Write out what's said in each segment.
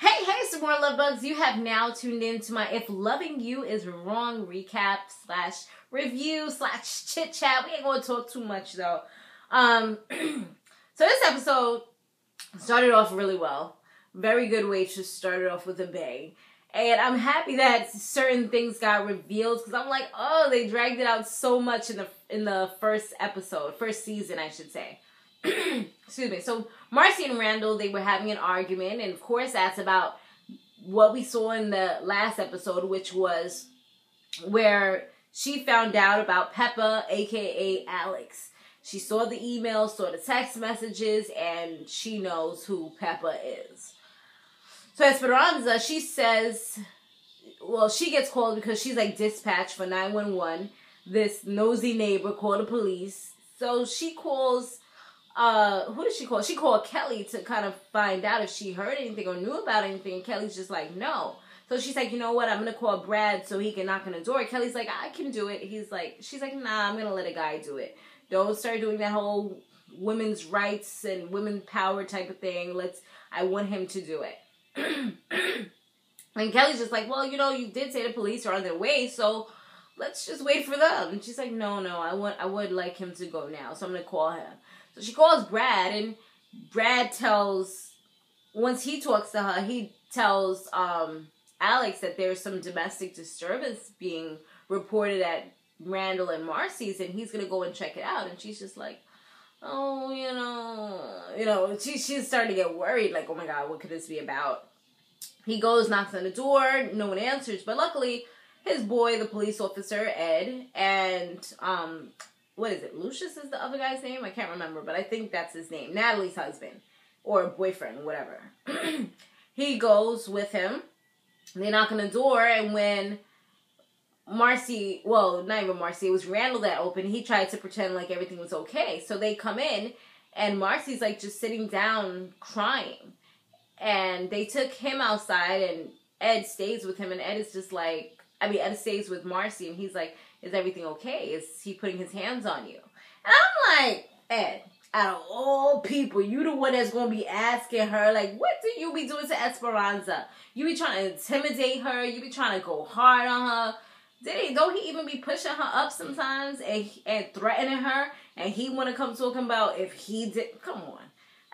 Hey, hey, Samore love bugs. You have now tuned in to my If Loving You Is Wrong recap slash review slash chit chat. We ain't gonna talk too much though. Um, so this episode started off really well. Very good way to start it off with a bang. And I'm happy that certain things got revealed because I'm like, oh, they dragged it out so much in the in the first episode, first season, I should say. Excuse me. So Marcie and Randall, they were having an argument, and of course that's about what we saw in the last episode, which was where she found out about Peppa, aka Alex. She saw the emails, saw the text messages, and she knows who Peppa is. So Esperanza, she says, well, she gets called because she's like dispatched for 911. This nosy neighbor called the police. So she calls uh who did she call? She called Kelly to kind of find out if she heard anything or knew about anything. Kelly's just like, no. So she's like, you know what? I'm gonna call Brad so he can knock on the door. Kelly's like, I can do it. He's like, she's like, nah, I'm gonna let a guy do it. Don't start doing that whole women's rights and women power type of thing. Let's. I want him to do it. and Kelly's just like, well, you know, you did say the police are on their way, so let's just wait for them. And she's like, no, no, I want, I would like him to go now, so I'm gonna call him. She calls Brad, and Brad tells, once he talks to her, he tells um, Alex that there's some domestic disturbance being reported at Randall and Marcie's, and he's gonna go and check it out. And she's just like, oh, you know, you know, she she's starting to get worried, like, oh my god, what could this be about? He goes, knocks on the door, no one answers, but luckily his boy, the police officer Ed, and um, what is it? Lucius is the other guy's name. I can't remember, but I think that's his name. Natalie's husband or boyfriend, whatever. he goes with him. They knock on the door, and when Marcie, well, not even Marcie, it was Randall that opened. He tried to pretend like everything was okay. So they come in, and Marcie's like just sitting down crying. And they took him outside, and Ed stays with him, and Ed is just like, I mean, Ed stays with Marcie, and he's like, is everything okay? Is he putting his hands on you? And I'm like, Ed, out of all people, you the one that's gonna be asking her, like, what do you be doing to Esperanza? You be trying to intimidate her, you be trying to go hard on her. Did he don't he even be pushing her up sometimes and and threatening her? And he wanna come talking about if he did come on.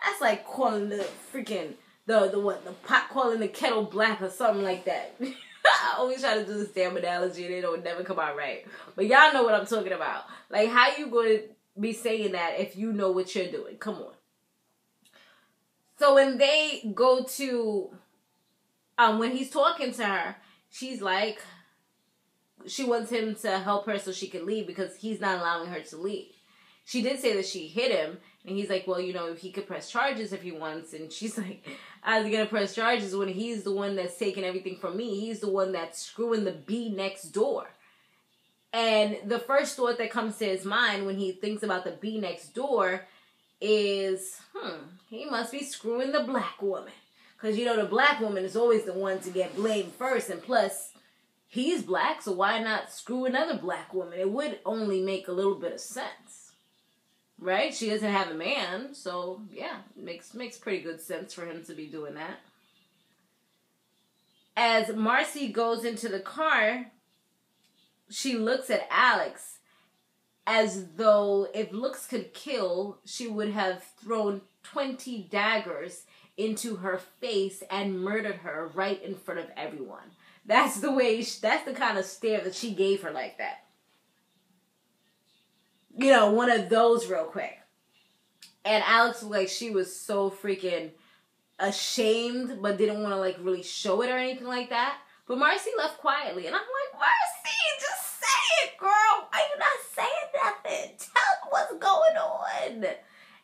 That's like calling the freaking the the what the pot calling the kettle black or something like that. I always try to do this damn analogy and it will never come out right. But y'all know what I'm talking about. Like, how you to be saying that if you know what you're doing? Come on. So when they go to, um, when he's talking to her, she's like, she wants him to help her so she can leave because he's not allowing her to leave. She did say that she hit him, and he's like, well, you know, he could press charges if he wants. And she's like, how's he gonna press charges when he's the one that's taking everything from me? He's the one that's screwing the bee next door. And the first thought that comes to his mind when he thinks about the bee next door is, hmm, he must be screwing the black woman. Because, you know, the black woman is always the one to get blamed first. And plus, he's black, so why not screw another black woman? It would only make a little bit of sense right? She doesn't have a man, so yeah, makes makes pretty good sense for him to be doing that. As Marcie goes into the car, she looks at Alex as though if looks could kill, she would have thrown 20 daggers into her face and murdered her right in front of everyone. That's the way, she, that's the kind of stare that she gave her like that you know, one of those real quick. And Alex was like, she was so freaking ashamed, but didn't want to like really show it or anything like that. But Marcie left quietly, and I'm like, Marcie, just say it, girl. Why you not saying nothing? Tell what's going on.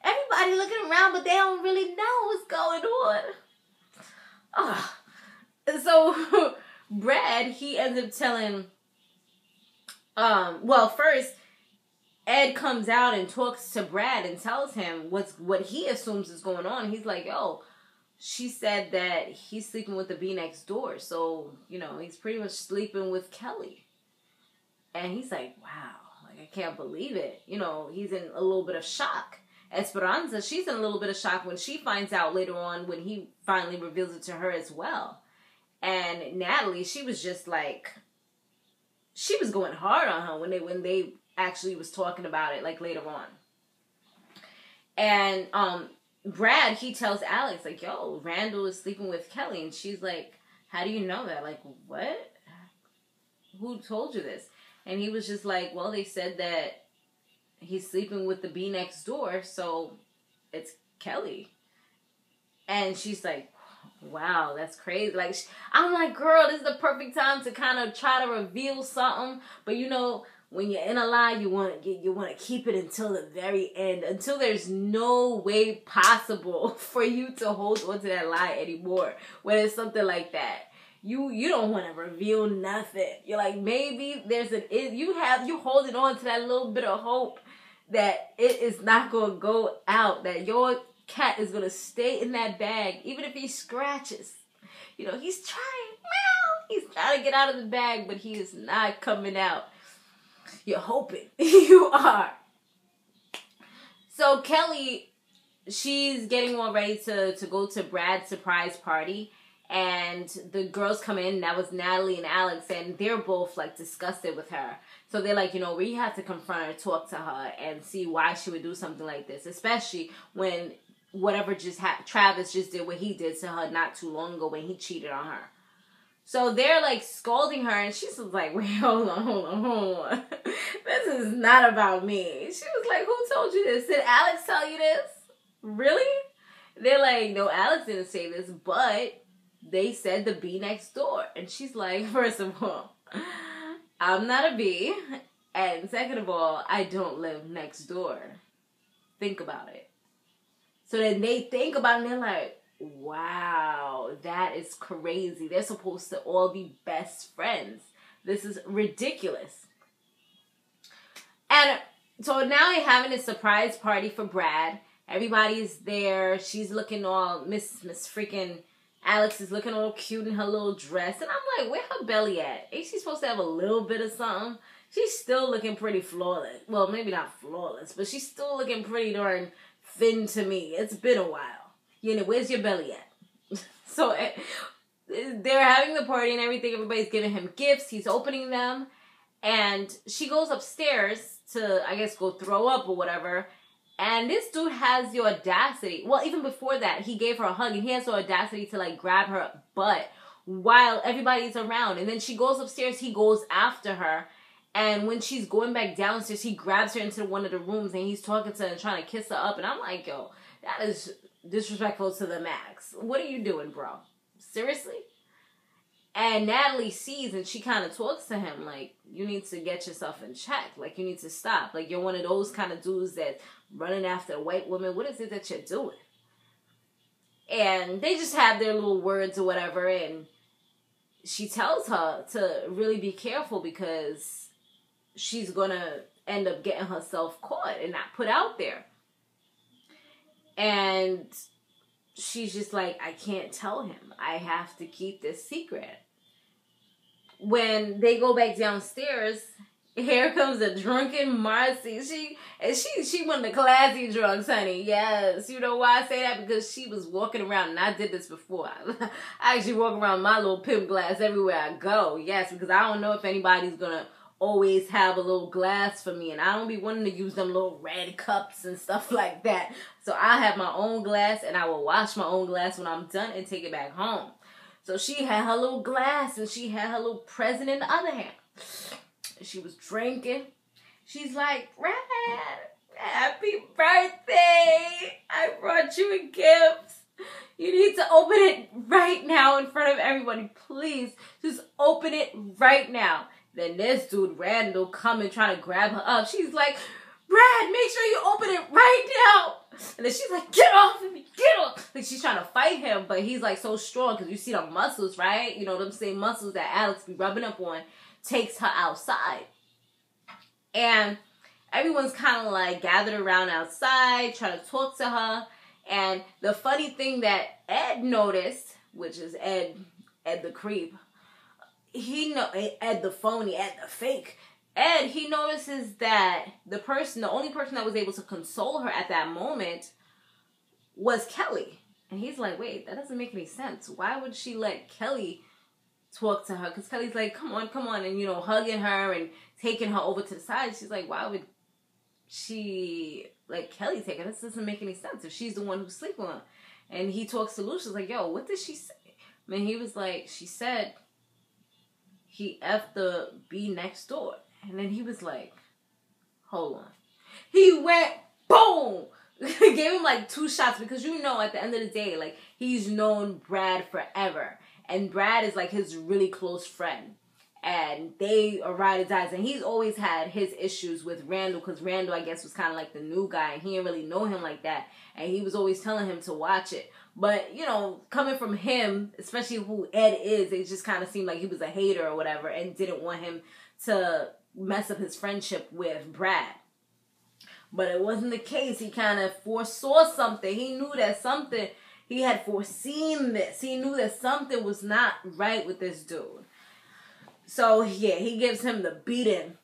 Everybody looking around, but they don't really know what's going on. Oh. So Brad, he ends up telling um, well, first Ed comes out and talks to Brad and tells him what's what he assumes is going on. He's like, "Yo, she said that he's sleeping with the bee next door, so you know he's pretty much sleeping with Kelly." And he's like, "Wow, like I can't believe it." You know, he's in a little bit of shock. Esperanza, she's in a little bit of shock when she finds out later on when he finally reveals it to her as well. And Natalie, she was just like she was going hard on her when they when they actually was talking about it like later on. And um Brad, he tells Alex, like, yo, Randall is sleeping with Kelly. And she's like, how do you know that? Like, what? Who told you this? And he was just like, well, they said that he's sleeping with the B next door, so it's Kelly. And she's like, wow, that's crazy. Like, I'm like, girl, this is the perfect time to kind of try to reveal something. But you know, when you're in a lie, you want to you want to keep it until the very end, until there's no way possible for you to hold on to that lie anymore. When it's something like that, you you don't want to reveal nothing. You're like maybe there's an you have you holding on to that little bit of hope that it is not gonna go out. That your cat is gonna stay in that bag, even if he scratches. You know he's trying, meow. He's trying to get out of the bag, but he is not coming out you're hoping. you are. So Kelly, she's getting all ready to, to go to Brad's surprise party. And the girls come in, that was Natalie and Alex, and they're both like disgusted with her. So they're like, you know, we have to confront her, talk to her, and see why she would do something like this, especially when whatever just happened, Travis just did what he did to her not too long ago when he cheated on her. So they're like scolding her, and she's like, "Wait, hold on, hold on, hold on. this is not about me." She was like, "Who told you this? Did Alex tell you this? Really?" They're like, "No, Alex didn't say this, but they said the B next door." And she's like, first of all, I'm not a B, and second of all, I don't live next door. Think about it." So then they think about it, and they're like, Wow, that is crazy. They're supposed to all be best friends. This is ridiculous. And so now they're having a surprise party for Brad. Everybody's there. She's looking all Miss Miss freaking Alex is looking all cute in her little dress. And I'm like, where her belly at? Ain't she supposed to have a little bit of something? She's still looking pretty flawless. Well, maybe not flawless, but she's still looking pretty darn thin to me. It's been a while you know, where's your belly at? so eh, they're having the party and everything. Everybody's giving him gifts. He's opening them. And she goes upstairs to, I guess, go throw up or whatever. And this dude has the audacity. Well, even before that, he gave her a hug and he has the audacity to like grab her butt while everybody's around. And then she goes upstairs, he goes after her. And when she's going back downstairs, he grabs her into one of the rooms and he's talking to her and trying to kiss her up. And I'm like, yo, that is disrespectful to the max. What are you doing, bro? Seriously? And Natalie sees and she kind of talks to him like, you need to get yourself in check. Like, you need to stop. Like, you're one of those kind of dudes that running after a white woman. What is it that you're doing? And they just have their little words or whatever. And she tells her to really be careful because she's going to end up getting herself caught and not put out there. And she's just like, I can't tell him. I have to keep this secret. When they go back downstairs, here comes a drunken Marcie. She and she she of the classy drunks, honey. Yes, you know why I say that because she was walking around, and I did this before. I actually walk around my little pimp glass everywhere I go. Yes, because I don't know if anybody's gonna always have a little glass for me and I don't be wanting to use them little red cups and stuff like that. So I have my own glass and I will wash my own glass when I'm done and take it back home. So she had her little glass and she had her little present in the other hand. She was drinking. She's like, Brad, happy birthday. I brought you a gift. You need to open it right now in front of everybody. Please, just open it right now. Then this dude, Randall, come and try to grab her up. She's like, Brad, make sure you open it right now. And then she's like, get off of me, get off. Like she's trying to fight him, but he's like so strong because you see the muscles, right? You know, them same muscles that Alex be rubbing up on takes her outside. And everyone's kind of like gathered around outside, trying to talk to her. And the funny thing that Ed noticed, which is Ed, Ed the creep, he know eh, Ed the phony, Ed the fake. and he notices that the person, the only person that was able to console her at that moment was Kelly. And he's like, wait, that doesn't make any sense. Why would she let Kelly talk to her? Because Kelly's like, come on, come on. And, you know, hugging her and taking her over to the side. She's like, why would she let Kelly take her? This doesn't make any sense if she's the one who's sleeping on. And he talks to Lucius like, yo, what did she say? And he was like, she said he effed the B next door. And then he was like, hold on. He went boom gave him like two shots because you know at the end of the day, like he's known Brad forever. And Brad is like his really close friend. And they are ride or dies. And he's always had his issues with Randall because Randall, I guess, was kind of like the new guy. And he didn't really know him like that. And he was always telling him to watch it. But, you know, coming from him, especially who Ed is, it just kind of seemed like he was a hater or whatever and didn't want him to mess up his friendship with Brad. But it wasn't the case. He kind of foresaw something. He knew that something, he had foreseen this. He knew that something was not right with this dude. So, yeah, he gives him the beating.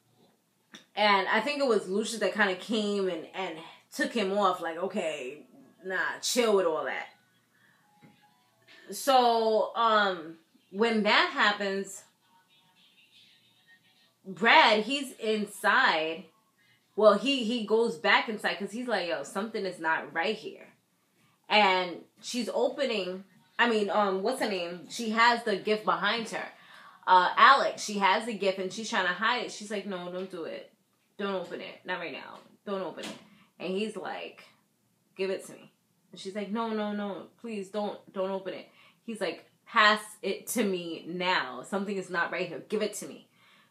And I think it was Lucius that kind of came and, and took him off, like, okay, nah, chill with all that. So, um, when that happens, Brad, he's inside well, he he goes back inside because he's like, yo, something is not right here, and she's opening. I mean, um, what's her name? She has the gift behind her. Uh, Alex, she has the gift and she's trying to hide it. She's like, no, don't do it. Don't open it. Not right now. Don't open it. And he's like, give it to me. And she's like, no, no, no, please don't, don't open it. He's like, pass it to me now. Something is not right here. Give it to me.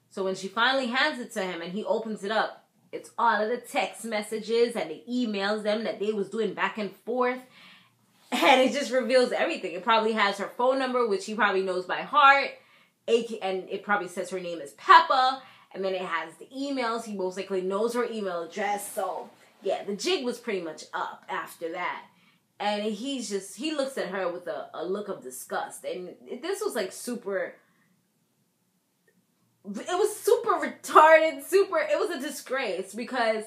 So when she finally hands it to him and he opens it up, it's all of the text messages and the emails them that they was doing back and forth. And it just reveals everything. It probably has her phone number, which he probably knows by heart. And it probably says her name is Peppa. And then it has the emails. He most likely knows her email address. So, yeah, the jig was pretty much up after that. And he's just, he looks at her with a, a look of disgust. And this was like super it was super retarded, super it was a disgrace because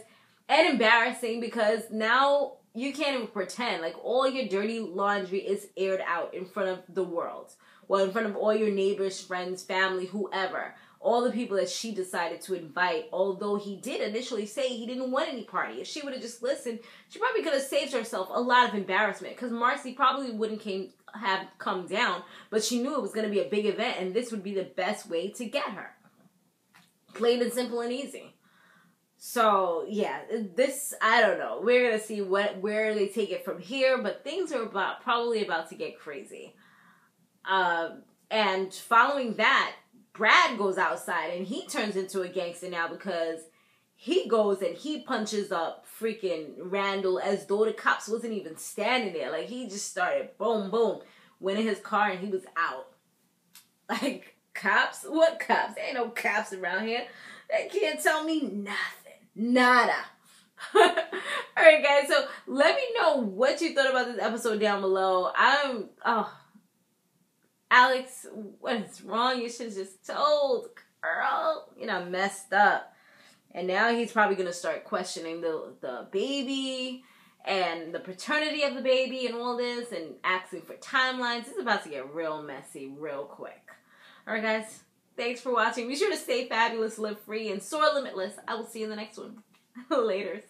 and embarrassing because now you can't even pretend like all your dirty laundry is aired out in front of the world. Well, in front of all your neighbors, friends, family, whoever. All the people that she decided to invite, although he did initially say he didn't want any party. If she would have just listened, she probably could have saved herself a lot of embarrassment because Marcie probably wouldn't came have come down, but she knew it was going to be a big event and this would be the best way to get her plain and simple and easy. So yeah, this I don't know. We're gonna see what where they take it from here, but things are about probably about to get crazy. Um, and following that, Brad goes outside and he turns into a gangster now because he goes and he punches up freaking Randall as though the cops wasn't even standing there. Like he just started boom boom, went in his car and he was out. Like Cops? What cops? There ain't no cops around here. They can't tell me nothing. Nada. All right, guys. So let me know what you thought about this episode down below. I'm oh, Alex, what is wrong? You should have just told, girl. You know, messed up. And now he's probably gonna start questioning the the baby and the paternity of the baby and all this, and asking for timelines. It's about to get real messy real quick. Alright, guys. Thanks for watching. Be sure to stay fabulous, live free, and soar limitless. I will see you in the next one. Later.